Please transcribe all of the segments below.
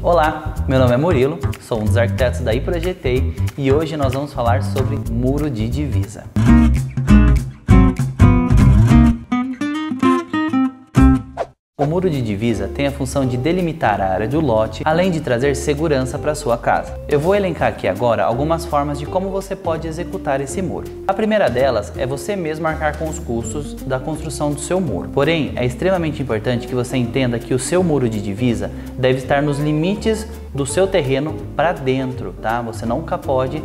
Olá, meu nome é Murilo, sou um dos arquitetos da iProjetei e hoje nós vamos falar sobre muro de divisa. O muro de divisa tem a função de delimitar a área do lote, além de trazer segurança para sua casa. Eu vou elencar aqui agora algumas formas de como você pode executar esse muro. A primeira delas é você mesmo marcar com os custos da construção do seu muro. Porém, é extremamente importante que você entenda que o seu muro de divisa deve estar nos limites do seu terreno para dentro, tá? Você nunca pode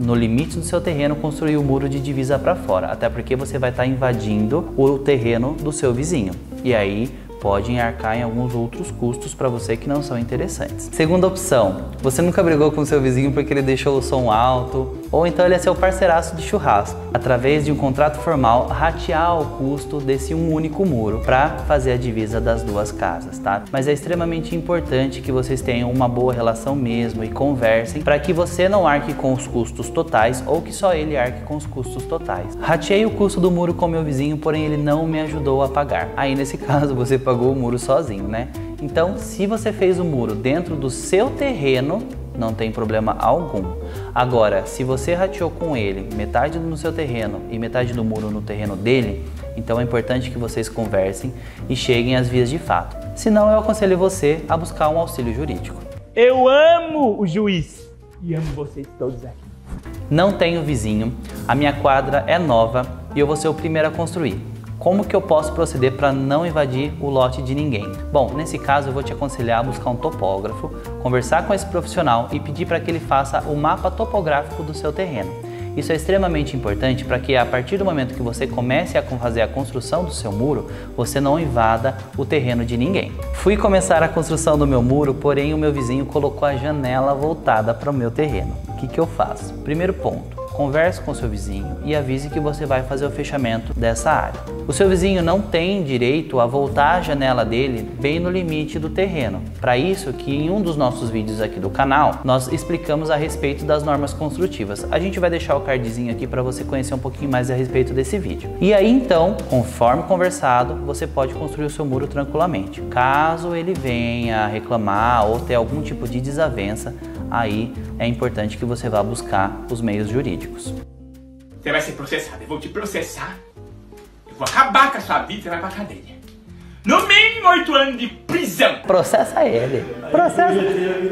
no limite do seu terreno construir o muro de divisa para fora, até porque você vai estar invadindo o terreno do seu vizinho. E aí podem arcar em alguns outros custos para você que não são interessantes. Segunda opção, você nunca brigou com seu vizinho porque ele deixou o som alto, ou então ele é seu parceiraço de churrasco. Através de um contrato formal, ratear o custo desse um único muro para fazer a divisa das duas casas, tá? Mas é extremamente importante que vocês tenham uma boa relação mesmo e conversem para que você não arque com os custos totais ou que só ele arque com os custos totais. Rateei o custo do muro com meu vizinho, porém ele não me ajudou a pagar. Aí nesse caso você pagou o muro sozinho, né? Então, se você fez o muro dentro do seu terreno, não tem problema algum. Agora, se você rateou com ele metade no seu terreno e metade do muro no terreno dele, então é importante que vocês conversem e cheguem às vias de fato. Senão, eu aconselho você a buscar um auxílio jurídico. Eu amo o juiz e amo vocês todos aqui. Não tenho vizinho, a minha quadra é nova e eu vou ser o primeiro a construir. Como que eu posso proceder para não invadir o lote de ninguém? Bom, nesse caso eu vou te aconselhar a buscar um topógrafo, conversar com esse profissional e pedir para que ele faça o mapa topográfico do seu terreno. Isso é extremamente importante para que a partir do momento que você comece a fazer a construção do seu muro, você não invada o terreno de ninguém. Fui começar a construção do meu muro, porém o meu vizinho colocou a janela voltada para o meu terreno. O que, que eu faço? Primeiro ponto, converse com seu vizinho e avise que você vai fazer o fechamento dessa área. O seu vizinho não tem direito a voltar a janela dele bem no limite do terreno. Para isso que em um dos nossos vídeos aqui do canal, nós explicamos a respeito das normas construtivas. A gente vai deixar o cardzinho aqui para você conhecer um pouquinho mais a respeito desse vídeo. E aí então, conforme conversado, você pode construir o seu muro tranquilamente. Caso ele venha reclamar ou ter algum tipo de desavença, aí é importante que você vá buscar os meios jurídicos. Você vai ser processado, eu vou te processar. Vou acabar com a sua vida, você vai pra cadeia. No mínimo oito anos de prisão. Processa ele. Processa.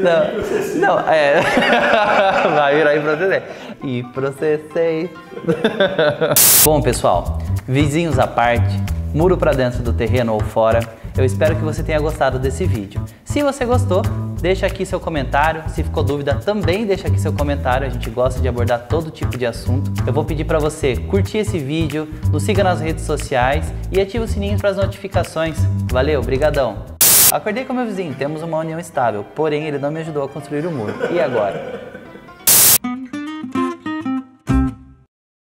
Não, não é. Vai virar e processei. E processei. Bom, pessoal, vizinhos à parte, muro para dentro do terreno ou fora, eu espero que você tenha gostado desse vídeo. Se você gostou, deixa aqui seu comentário. Se ficou dúvida, também deixa aqui seu comentário. A gente gosta de abordar todo tipo de assunto. Eu vou pedir para você curtir esse vídeo, nos siga nas redes sociais e ative o sininho para as notificações. Valeu, brigadão! Acordei com meu vizinho, temos uma união estável, porém ele não me ajudou a construir o muro. E agora?